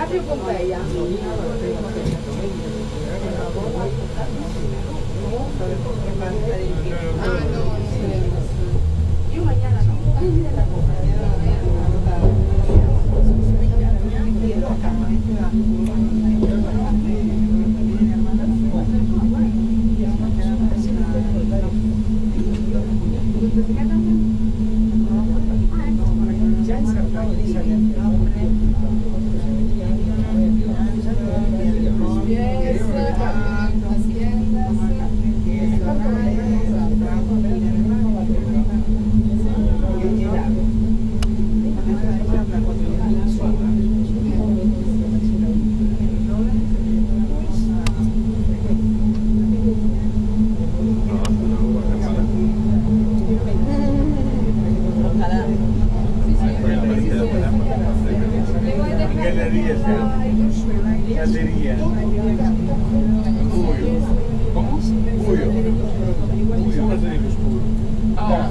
Caprio. Ah, no, no. Yo mañana Yes, Galleria siamo. Galleria. Buio. Buio. Buio, cosa dico scuro? Ah.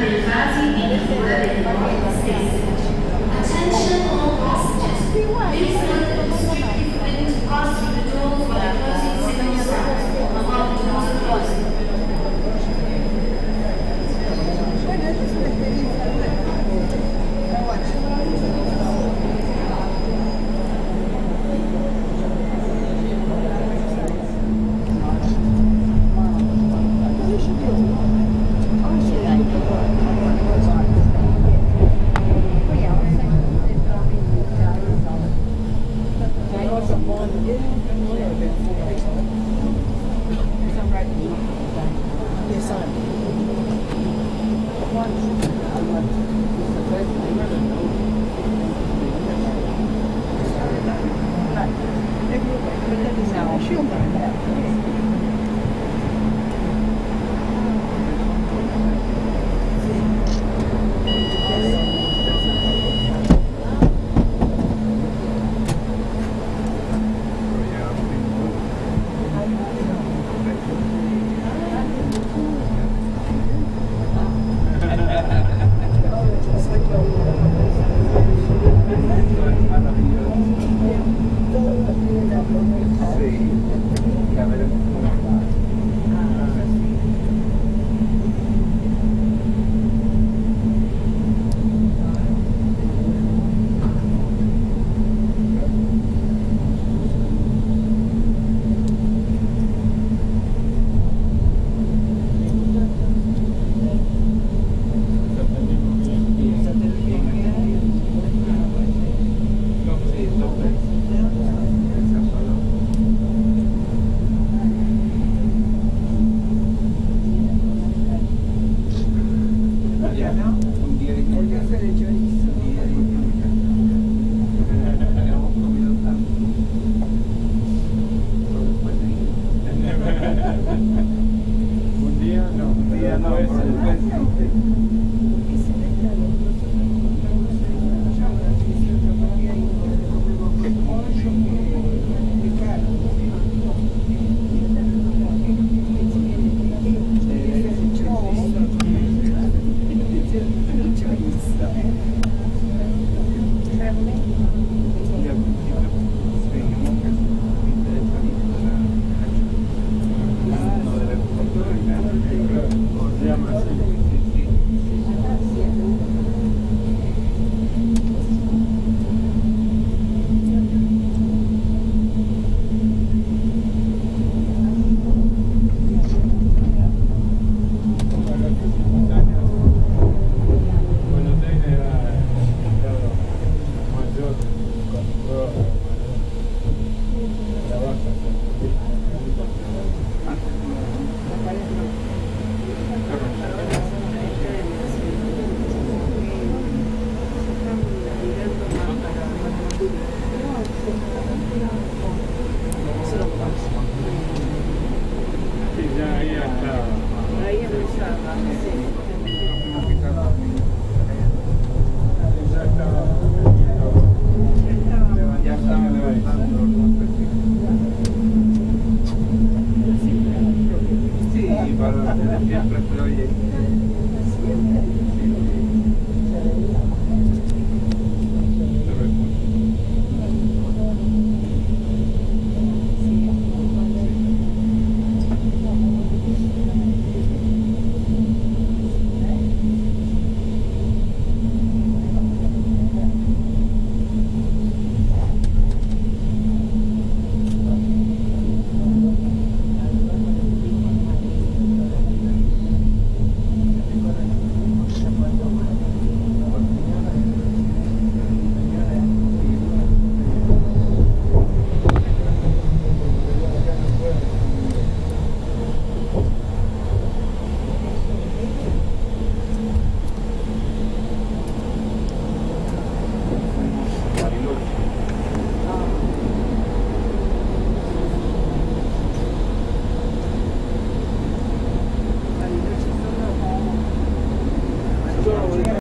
del fácil y figura del 6. see. Thank you. Thank you.